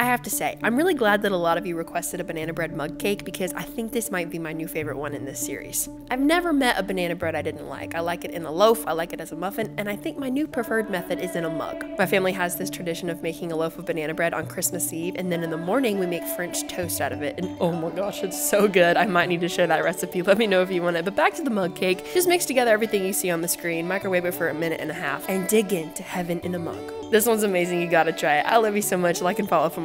I have to say, I'm really glad that a lot of you requested a banana bread mug cake because I think this might be my new favorite one in this series. I've never met a banana bread I didn't like. I like it in a loaf, I like it as a muffin, and I think my new preferred method is in a mug. My family has this tradition of making a loaf of banana bread on Christmas Eve, and then in the morning we make French toast out of it, and oh my gosh, it's so good. I might need to share that recipe. Let me know if you want it. But back to the mug cake. Just mix together everything you see on the screen, microwave it for a minute and a half, and dig into heaven in a mug. This one's amazing. You gotta try it. I love you so much. Like and follow for